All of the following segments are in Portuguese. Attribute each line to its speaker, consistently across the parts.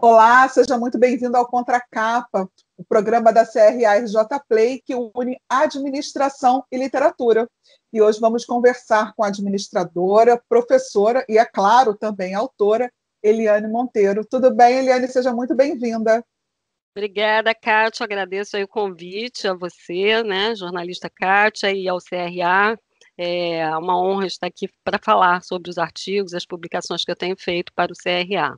Speaker 1: Olá, seja muito bem-vindo ao Contracapa, o programa da CRA-RJ Play que une administração e literatura. E hoje vamos conversar com a administradora, professora e, é claro, também autora, Eliane Monteiro. Tudo bem, Eliane? Seja muito bem-vinda.
Speaker 2: Obrigada, Kátia. Agradeço o convite a você, né, jornalista Kátia, e ao CRA. É uma honra estar aqui para falar sobre os artigos, as publicações que eu tenho feito para o CRA.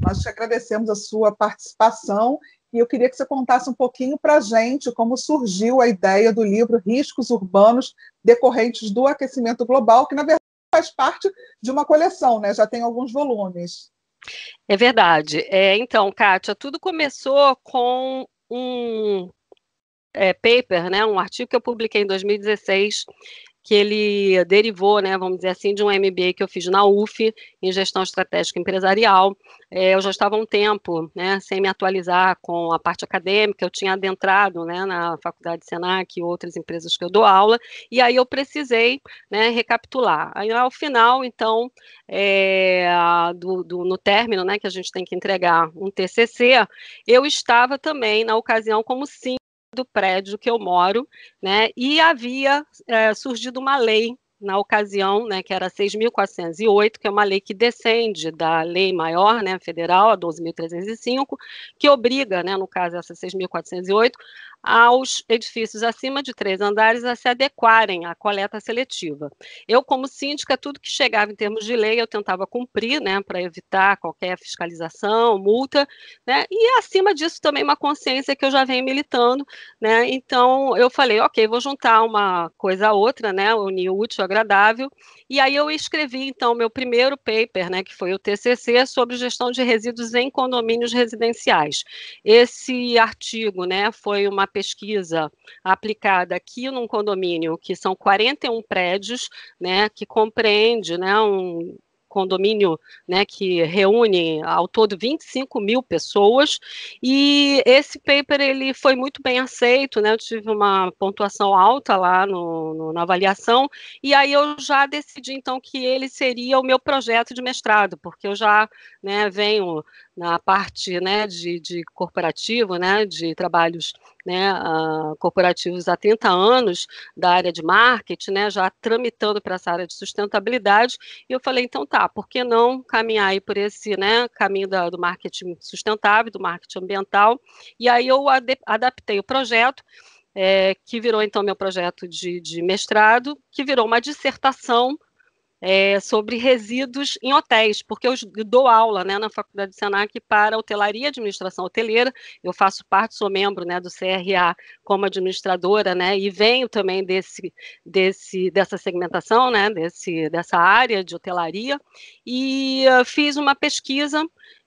Speaker 1: Nós te agradecemos a sua participação e eu queria que você contasse um pouquinho para a gente como surgiu a ideia do livro Riscos Urbanos Decorrentes do Aquecimento Global, que na verdade faz parte de uma coleção, né? já tem alguns volumes.
Speaker 2: É verdade. É, então, Kátia, tudo começou com um é, paper, né, um artigo que eu publiquei em 2016 que ele derivou, né, vamos dizer assim, de um MBA que eu fiz na UF, em gestão estratégica empresarial. É, eu já estava há um tempo, né, sem me atualizar com a parte acadêmica, eu tinha adentrado, né, na faculdade Senac e outras empresas que eu dou aula, e aí eu precisei, né, recapitular. Aí, ao final, então, é, do, do, no término, né, que a gente tem que entregar um TCC, eu estava também, na ocasião, como sim do prédio que eu moro, né, e havia é, surgido uma lei na ocasião, né, que era 6.408, que é uma lei que descende da lei maior, né, federal, a 12.305, que obriga, né, no caso essa 6.408, aos edifícios acima de três andares a se adequarem à coleta seletiva. Eu, como síndica, tudo que chegava em termos de lei eu tentava cumprir, né, para evitar qualquer fiscalização, multa, né, e acima disso também uma consciência que eu já venho militando, né, então eu falei, ok, vou juntar uma coisa a outra, né, unir o útil ao agradável, e aí eu escrevi, então, meu primeiro paper, né, que foi o TCC, sobre gestão de resíduos em condomínios residenciais. Esse artigo, né, foi uma pesquisa aplicada aqui num condomínio, que são 41 prédios, né, que compreende, né, um, condomínio né, que reúne ao todo 25 mil pessoas, e esse paper ele foi muito bem aceito, né, eu tive uma pontuação alta lá no, no, na avaliação, e aí eu já decidi então que ele seria o meu projeto de mestrado, porque eu já né, venho na parte né, de, de corporativo, né, de trabalhos né, uh, corporativos há 30 anos da área de marketing, né, já tramitando para essa área de sustentabilidade, e eu falei, então tá, por que não caminhar aí por esse né, caminho da, do marketing sustentável, do marketing ambiental, e aí eu adaptei o projeto, é, que virou então meu projeto de, de mestrado, que virou uma dissertação é, sobre resíduos em hotéis, porque eu dou aula né, na Faculdade de Senac para hotelaria e administração hoteleira, eu faço parte, sou membro né, do CRA como administradora, né, e venho também desse, desse, dessa segmentação, né, desse, dessa área de hotelaria, e uh, fiz uma pesquisa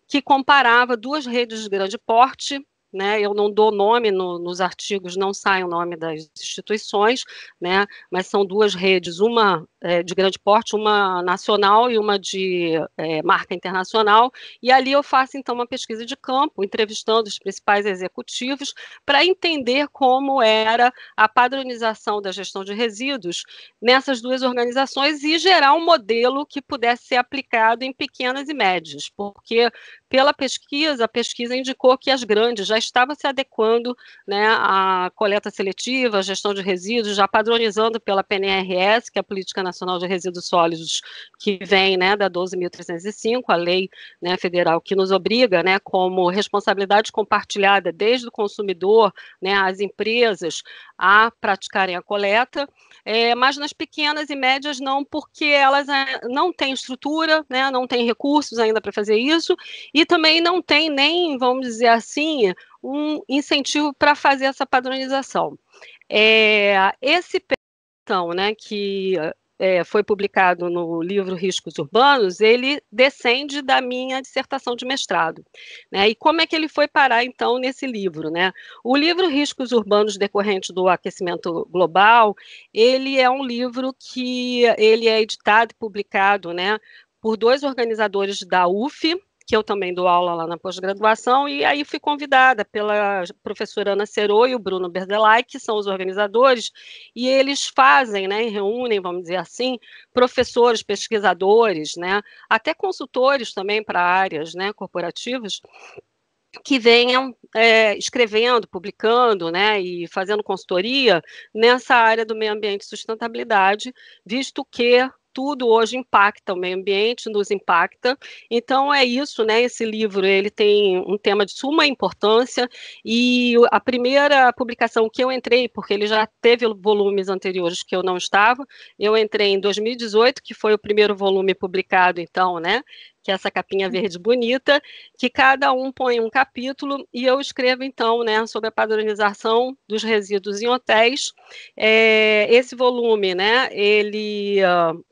Speaker 2: que comparava duas redes de grande porte, né, eu não dou nome no, nos artigos, não sai o nome das instituições, né, mas são duas redes, uma é, de grande porte, uma nacional e uma de é, marca internacional, e ali eu faço então uma pesquisa de campo, entrevistando os principais executivos, para entender como era a padronização da gestão de resíduos nessas duas organizações e gerar um modelo que pudesse ser aplicado em pequenas e médias, porque pela pesquisa, a pesquisa indicou que as grandes já estavam se adequando né, à coleta seletiva, à gestão de resíduos, já padronizando pela PNRS, que é a Política Nacional de Resíduos Sólidos, que vem né, da 12.305, a lei né, federal que nos obriga, né, como responsabilidade compartilhada desde o consumidor, né, as empresas, a praticarem a coleta, é, mas nas pequenas e médias não, porque elas é, não têm estrutura, né, não têm recursos ainda para fazer isso, e também não tem nem, vamos dizer assim, um incentivo para fazer essa padronização. É, esse então, né, que é, foi publicado no livro Riscos Urbanos, ele descende da minha dissertação de mestrado. Né? E como é que ele foi parar, então, nesse livro? Né? O livro Riscos Urbanos Decorrentes do Aquecimento Global, ele é um livro que ele é editado e publicado né, por dois organizadores da UF, que eu também dou aula lá na pós-graduação, e aí fui convidada pela professora Ana Cerô e o Bruno Berdelay, que são os organizadores, e eles fazem, né, reúnem, vamos dizer assim, professores, pesquisadores, né, até consultores também para áreas né, corporativas, que venham é, escrevendo, publicando, né, e fazendo consultoria nessa área do meio ambiente e sustentabilidade, visto que tudo hoje impacta o meio ambiente, nos impacta. Então é isso, né? Esse livro ele tem um tema de suma importância e a primeira publicação que eu entrei, porque ele já teve volumes anteriores que eu não estava, eu entrei em 2018, que foi o primeiro volume publicado, então, né? Que é essa capinha verde bonita, que cada um põe um capítulo, e eu escrevo, então, né, sobre a padronização dos resíduos em hotéis. É, esse volume, né, ele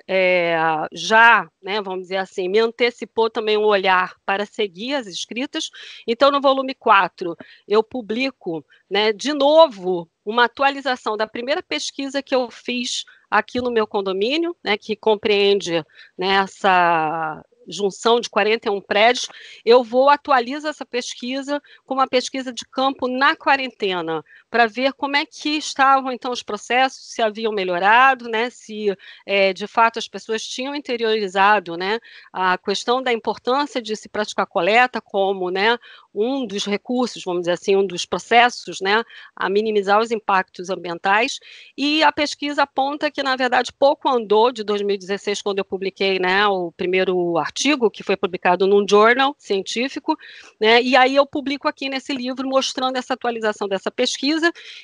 Speaker 2: é, já, né, vamos dizer assim, me antecipou também um olhar para seguir as escritas. Então, no volume 4, eu publico, né, de novo, uma atualização da primeira pesquisa que eu fiz aqui no meu condomínio, né, que compreende né, essa junção de 41 prédios, eu vou atualizar essa pesquisa com uma pesquisa de campo na quarentena, para ver como é que estavam então os processos, se haviam melhorado, né, se é, de fato as pessoas tinham interiorizado né, a questão da importância de se praticar coleta como né, um dos recursos, vamos dizer assim, um dos processos né, a minimizar os impactos ambientais, e a pesquisa aponta que, na verdade, pouco andou de 2016, quando eu publiquei né, o primeiro artigo, que foi publicado num journal científico, né, e aí eu publico aqui nesse livro mostrando essa atualização dessa pesquisa,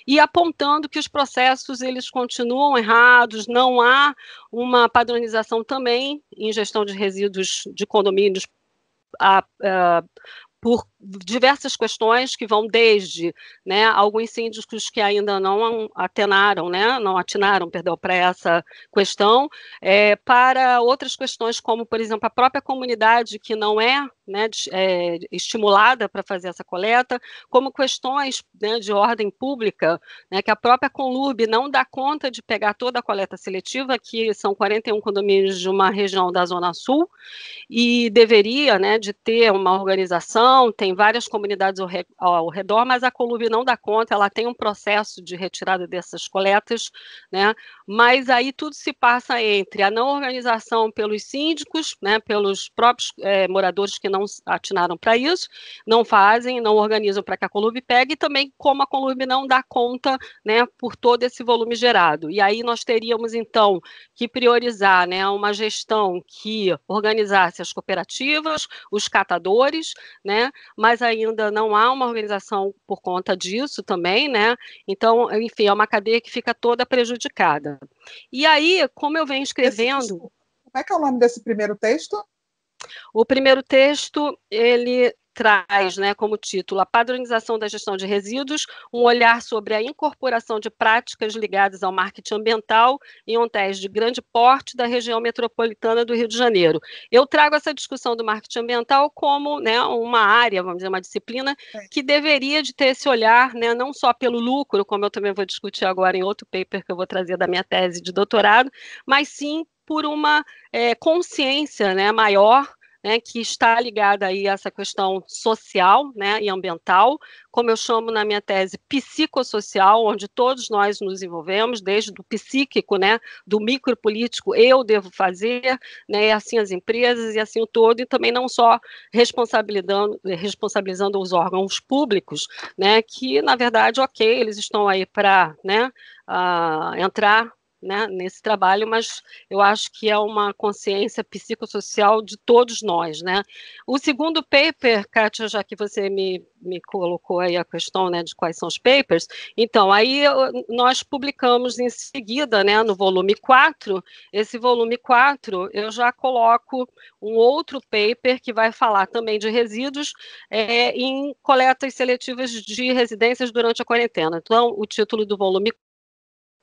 Speaker 2: e apontando que os processos eles continuam errados, não há uma padronização também em gestão de resíduos de condomínios a, a, por diversas questões que vão desde né, alguns síndicos que ainda não atenaram, né, não atinaram, perdão, para essa questão, é, para outras questões como, por exemplo, a própria comunidade que não é, né, é estimulada para fazer essa coleta, como questões né, de ordem pública, né, que a própria Conlurb não dá conta de pegar toda a coleta seletiva, que são 41 condomínios de uma região da Zona Sul, e deveria né, de ter uma organização, tem várias comunidades ao, re, ao, redor, mas a Colube não dá conta, ela tem um processo de retirada dessas coletas, né? Mas aí tudo se passa entre a não organização pelos síndicos, né, pelos próprios é, moradores que não atinaram para isso, não fazem, não organizam para que a Colube pegue, e também como a Colube não dá conta, né, por todo esse volume gerado. E aí nós teríamos, então, que priorizar, né, uma gestão que organizasse as cooperativas, os catadores, né, mas ainda não há uma organização por conta disso também, né? Então, enfim, é uma cadeia que fica toda prejudicada. E aí, como eu venho escrevendo.
Speaker 1: Como é que é o nome desse primeiro texto?
Speaker 2: O primeiro texto, ele traz né, como título a padronização da gestão de resíduos, um olhar sobre a incorporação de práticas ligadas ao marketing ambiental em hotéis de grande porte da região metropolitana do Rio de Janeiro. Eu trago essa discussão do marketing ambiental como né, uma área, vamos dizer, uma disciplina é. que deveria de ter esse olhar, né, não só pelo lucro, como eu também vou discutir agora em outro paper que eu vou trazer da minha tese de doutorado, mas sim por uma é, consciência né, maior né, que está ligada aí a essa questão social né, e ambiental, como eu chamo na minha tese, psicossocial, onde todos nós nos envolvemos, desde o psíquico, né, do micropolítico, eu devo fazer, né, assim as empresas, e assim o todo, e também não só responsabilizando, responsabilizando os órgãos públicos, né, que, na verdade, ok, eles estão aí para né, uh, entrar né, nesse trabalho, mas eu acho que é uma consciência psicossocial de todos nós, né. O segundo paper, Kátia, já que você me, me colocou aí a questão, né, de quais são os papers, então, aí nós publicamos em seguida, né, no volume 4, esse volume 4, eu já coloco um outro paper que vai falar também de resíduos é, em coletas seletivas de residências durante a quarentena. Então, o título do volume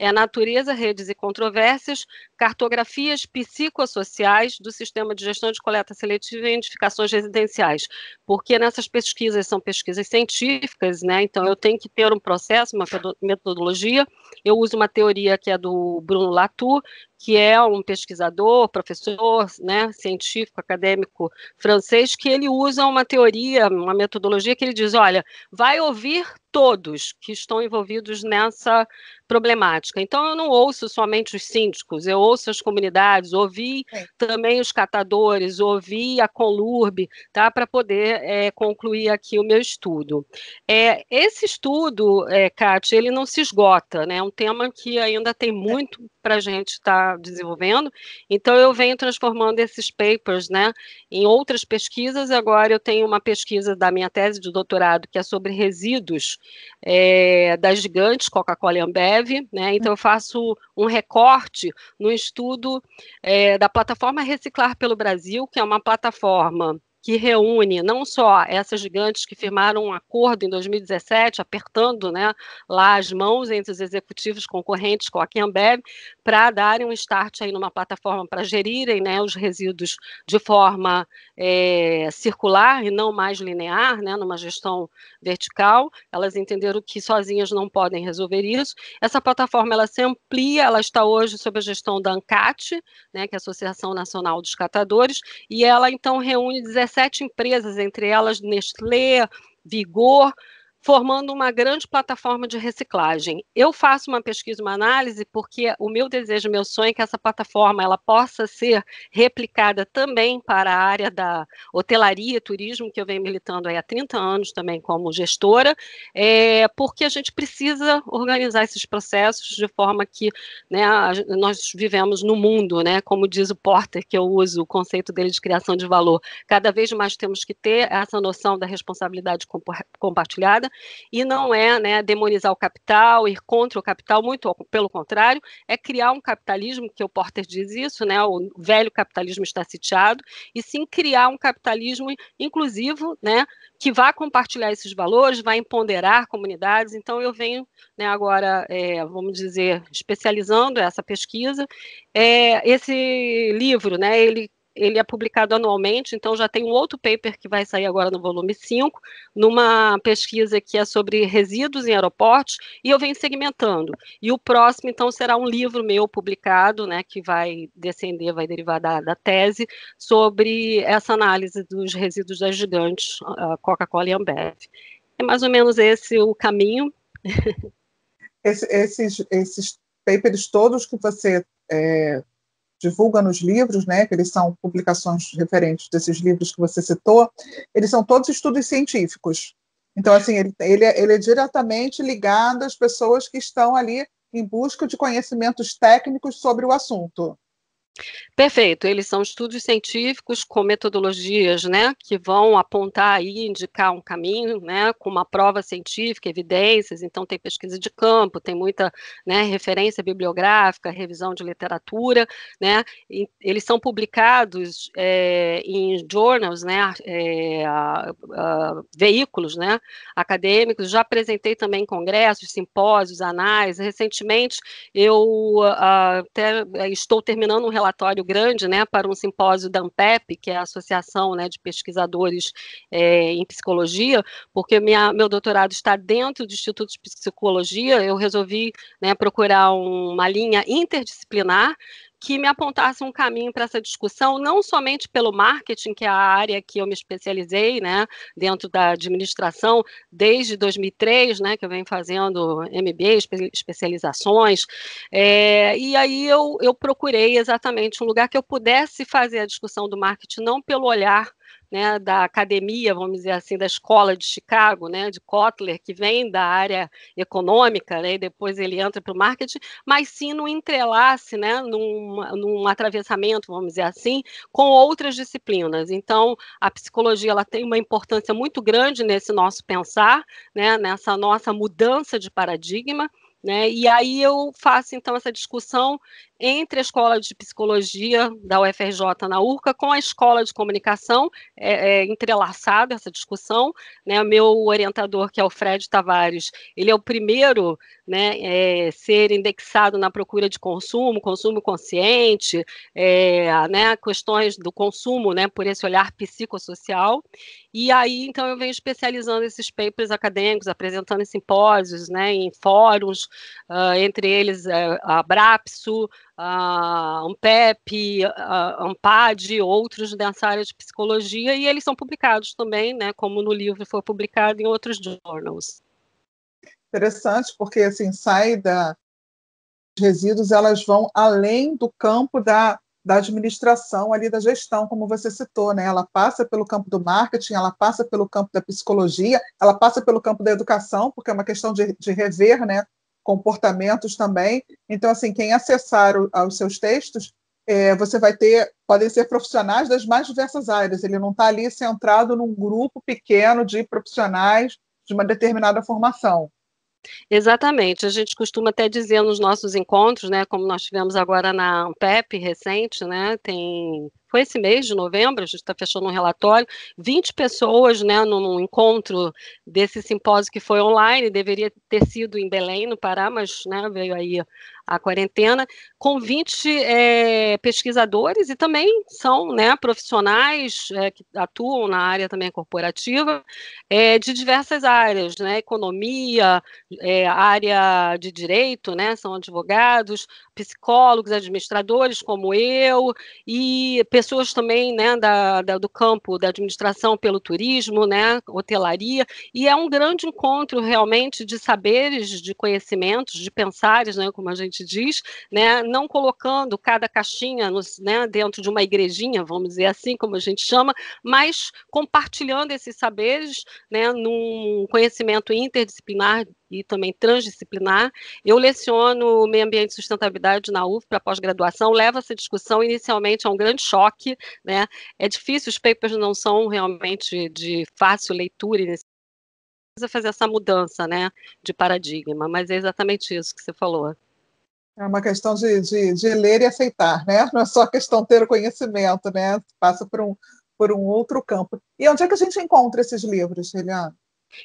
Speaker 2: é Natureza, Redes e Controvérsias, Cartografias Psicossociais do Sistema de Gestão de Coleta Seletiva e Identificações Residenciais, porque nessas pesquisas são pesquisas científicas, né, então eu tenho que ter um processo, uma metodologia, eu uso uma teoria que é do Bruno Latour, que é um pesquisador, professor, né, científico, acadêmico francês, que ele usa uma teoria, uma metodologia que ele diz, olha, vai ouvir todos que estão envolvidos nessa problemática. Então, eu não ouço somente os síndicos, eu ouço as comunidades, ouvi é. também os catadores, ouvi a Conlurb, tá, para poder é, concluir aqui o meu estudo. É, esse estudo, é, Kátia, ele não se esgota, né, é um tema que ainda tem muito para a gente estar tá desenvolvendo, então eu venho transformando esses papers, né, em outras pesquisas, agora eu tenho uma pesquisa da minha tese de doutorado que é sobre resíduos é, das gigantes, Coca-Cola e Ambev, né? Então eu faço um recorte no estudo é, da plataforma Reciclar pelo Brasil, que é uma plataforma que reúne não só essas gigantes que firmaram um acordo em 2017, apertando né, lá as mãos entre os executivos concorrentes com a Ambev, para darem um start aí numa plataforma para gerirem né, os resíduos de forma é, circular e não mais linear, né, numa gestão vertical. Elas entenderam que sozinhas não podem resolver isso. Essa plataforma ela se amplia, ela está hoje sob a gestão da ANCAT, né, que é a Associação Nacional dos Catadores, e ela então reúne 17 empresas, entre elas Nestlé, Vigor, formando uma grande plataforma de reciclagem. Eu faço uma pesquisa, uma análise, porque o meu desejo, meu sonho é que essa plataforma ela possa ser replicada também para a área da hotelaria e turismo, que eu venho militando há 30 anos também como gestora, é, porque a gente precisa organizar esses processos de forma que né, nós vivemos no mundo, né, como diz o Porter, que eu uso o conceito dele de criação de valor. Cada vez mais temos que ter essa noção da responsabilidade compartilhada, e não é né, demonizar o capital, ir contra o capital, muito pelo contrário, é criar um capitalismo, que o Porter diz isso, né, o velho capitalismo está sitiado, e sim criar um capitalismo inclusivo, né, que vai compartilhar esses valores, vai empoderar comunidades. Então, eu venho né, agora, é, vamos dizer, especializando essa pesquisa. É, esse livro, né, ele ele é publicado anualmente, então já tem um outro paper que vai sair agora no volume 5, numa pesquisa que é sobre resíduos em aeroportos, e eu venho segmentando. E o próximo, então, será um livro meu publicado, né, que vai descender, vai derivar da, da tese, sobre essa análise dos resíduos das gigantes, Coca-Cola e Ambev. É mais ou menos esse o caminho.
Speaker 1: Esse, esses, esses papers todos que você é, divulga nos livros, né, que eles são publicações referentes desses livros que você citou, eles são todos estudos científicos. Então, assim, ele, ele, é, ele é diretamente ligado às pessoas que estão ali em busca de conhecimentos técnicos sobre o assunto.
Speaker 2: Perfeito, eles são estudos científicos com metodologias, né, que vão apontar aí, indicar um caminho, né, com uma prova científica, evidências, então tem pesquisa de campo, tem muita, né, referência bibliográfica, revisão de literatura, né, e eles são publicados é, em journals, né, é, a, a, veículos, né, acadêmicos, já apresentei também congressos, simpósios, anais, recentemente eu a, até estou terminando um relatório grande né, para um simpósio da ANPEP, que é a Associação né, de Pesquisadores é, em Psicologia, porque minha, meu doutorado está dentro do Instituto de Psicologia, eu resolvi né, procurar uma linha interdisciplinar que me apontasse um caminho para essa discussão, não somente pelo marketing, que é a área que eu me especializei, né, dentro da administração, desde 2003, né, que eu venho fazendo MBA, especializações, é, e aí eu, eu procurei exatamente um lugar que eu pudesse fazer a discussão do marketing, não pelo olhar né, da academia, vamos dizer assim, da escola de Chicago, né, de Kotler, que vem da área econômica, né, e depois ele entra para o marketing, mas sim no entrelace, né, num, num atravessamento, vamos dizer assim, com outras disciplinas. Então, a psicologia ela tem uma importância muito grande nesse nosso pensar, né, nessa nossa mudança de paradigma, né? E aí eu faço então essa discussão entre a escola de psicologia da UFRJ na URCA com a escola de comunicação, é, é entrelaçada essa discussão. Né? Meu orientador, que é o Fred Tavares, ele é o primeiro né, é, ser indexado na procura de consumo, consumo consciente, é, né, questões do consumo né, por esse olhar psicossocial. E aí, então, eu venho especializando esses papers acadêmicos, apresentando em simpósios, né, em fóruns, uh, entre eles uh, a Brapso, a Ampep, a Ampad, outros nessa área de psicologia, e eles são publicados também, né, como no livro foi publicado em outros journals.
Speaker 1: Interessante, porque assim, sai da resíduos, elas vão além do campo da da administração ali da gestão, como você citou, né? Ela passa pelo campo do marketing, ela passa pelo campo da psicologia, ela passa pelo campo da educação, porque é uma questão de, de rever, né? Comportamentos também. Então, assim, quem acessar o, os seus textos, é, você vai ter, podem ser profissionais das mais diversas áreas. Ele não está ali centrado num grupo pequeno de profissionais de uma determinada formação.
Speaker 2: Exatamente. A gente costuma até dizer nos nossos encontros, né, como nós tivemos agora na Ampep recente, né, tem foi esse mês de novembro, a gente está fechando um relatório, 20 pessoas, né, num encontro desse simpósio que foi online, deveria ter sido em Belém, no Pará, mas, né, veio aí a quarentena, com 20 é, pesquisadores e também são né, profissionais é, que atuam na área também corporativa, é, de diversas áreas, né, economia, área de direito, né, são advogados, psicólogos, administradores como eu, e pessoas também né, da, da, do campo da administração pelo turismo, né, hotelaria, e é um grande encontro realmente de saberes, de conhecimentos, de pensares, né, como a gente gente diz, né, não colocando cada caixinha nos, né, dentro de uma igrejinha, vamos dizer assim, como a gente chama, mas compartilhando esses saberes né, num conhecimento interdisciplinar e também transdisciplinar. Eu leciono meio ambiente e sustentabilidade na UF para pós-graduação, levo essa discussão inicialmente a um grande choque, né? É difícil, os papers não são realmente de fácil leitura precisa fazer essa mudança, né, de paradigma, mas é exatamente isso que você falou.
Speaker 1: É uma questão de, de, de, ler e aceitar, né? Não é só questão de ter o conhecimento, né? Passa por um, por um outro campo. E onde é que a gente encontra esses livros, Eliana?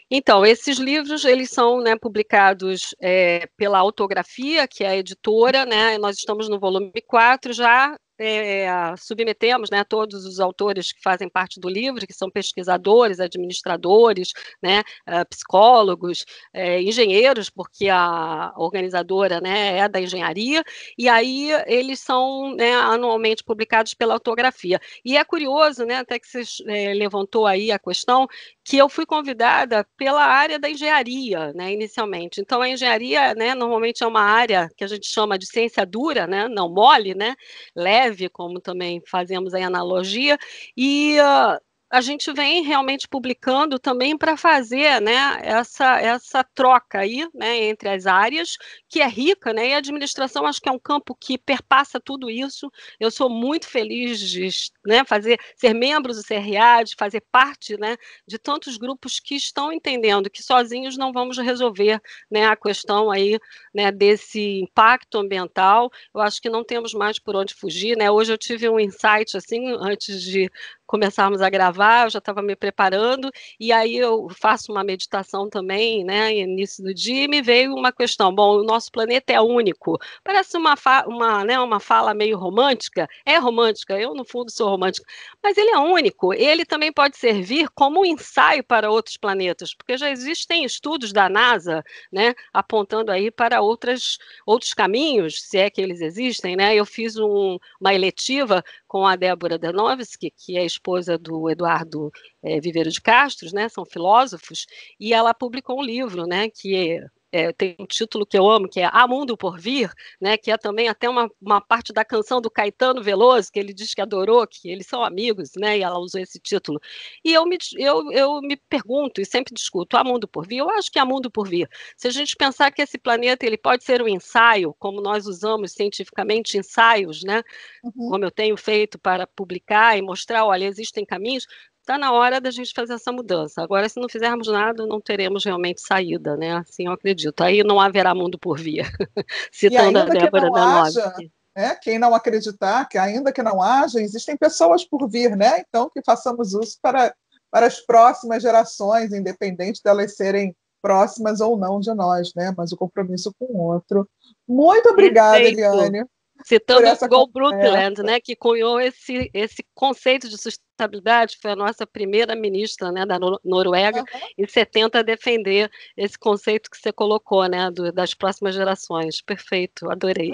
Speaker 2: Então, esses livros, eles são né, publicados é, pela Autografia, que é a editora, né? Nós estamos no volume 4 já, é, submetemos né, todos os autores que fazem parte do livro, que são pesquisadores, administradores, né, uh, psicólogos, é, engenheiros, porque a organizadora né, é da engenharia, e aí eles são né, anualmente publicados pela autografia. E é curioso, né, até que você é, levantou aí a questão, que eu fui convidada pela área da engenharia, né, inicialmente. Então, a engenharia, né, normalmente é uma área que a gente chama de ciência dura, né, não mole, né, leve, como também fazemos a analogia, e uh, a gente vem realmente publicando também para fazer né, essa, essa troca aí né, entre as áreas, que é rica, né, e a administração acho que é um campo que perpassa tudo isso. Eu sou muito feliz de né, fazer, ser membro do CRA, de fazer parte né, de tantos grupos que estão entendendo que sozinhos não vamos resolver né, a questão aí né, desse impacto ambiental. Eu acho que não temos mais por onde fugir. Né? Hoje eu tive um insight assim, antes de começarmos a gravar, eu já estava me preparando, e aí eu faço uma meditação também, né, início do dia, e me veio uma questão, bom, o nosso planeta é único, parece uma, uma, né, uma fala meio romântica, é romântica, eu no fundo sou romântica, mas ele é único, ele também pode servir como um ensaio para outros planetas, porque já existem estudos da NASA, né, apontando aí para outras, outros caminhos, se é que eles existem, né, eu fiz um, uma eletiva com a Débora Danovski, que é esposa do Eduardo é, Viveiro de Castro, né, são filósofos, e ela publicou um livro, né, que é, tem um título que eu amo, que é A Mundo por Vir, né, que é também até uma, uma parte da canção do Caetano Veloso, que ele diz que adorou, que eles são amigos, né, e ela usou esse título. E eu me, eu, eu me pergunto, e sempre discuto, A Mundo por Vir? Eu acho que é A Mundo por Vir. Se a gente pensar que esse planeta ele pode ser um ensaio, como nós usamos cientificamente ensaios, né, uhum. como eu tenho feito para publicar e mostrar, olha, existem caminhos, está na hora da gente fazer essa mudança. Agora, se não fizermos nada, não teremos realmente saída, né? Assim eu acredito. Aí não haverá mundo por vir.
Speaker 1: Citando a Débora da haja, né, Quem não acreditar, que ainda que não haja, existem pessoas por vir, né? Então, que façamos uso para, para as próximas gerações, independente delas serem próximas ou não de nós, né? Mas o compromisso com o outro. Muito obrigada, Perfeito. Eliane.
Speaker 2: Citando o Go Brundtland, né, que cunhou esse, esse conceito de sustentabilidade, foi a nossa primeira ministra né, da Noruega, uhum. em 70, a defender esse conceito que você colocou, né, do, das próximas gerações. Perfeito, adorei.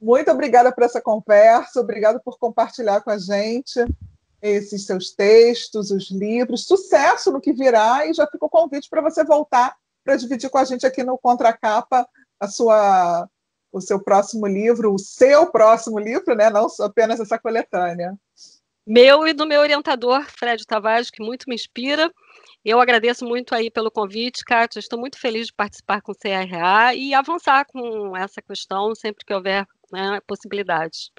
Speaker 1: Muito obrigada por essa conversa, obrigada por compartilhar com a gente esses seus textos, os livros. Sucesso no que virá e já fica o convite para você voltar para dividir com a gente aqui no Contracapa a sua o seu próximo livro, o seu próximo livro, né? Não apenas essa coletânea.
Speaker 2: Meu e do meu orientador, Fred Tavares, que muito me inspira. Eu agradeço muito aí pelo convite, Kátia. Estou muito feliz de participar com o CRA e avançar com essa questão sempre que houver né, possibilidades.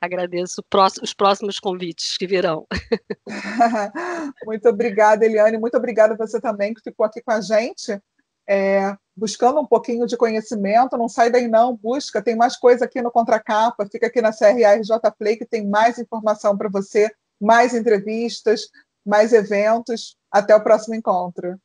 Speaker 2: Agradeço os próximos convites que virão.
Speaker 1: muito obrigada, Eliane. Muito obrigada você também que ficou aqui com a gente é, buscando um pouquinho de conhecimento, não sai daí não, busca, tem mais coisa aqui no Contracapa, fica aqui na CRARJ Play que tem mais informação para você, mais entrevistas, mais eventos. Até o próximo encontro.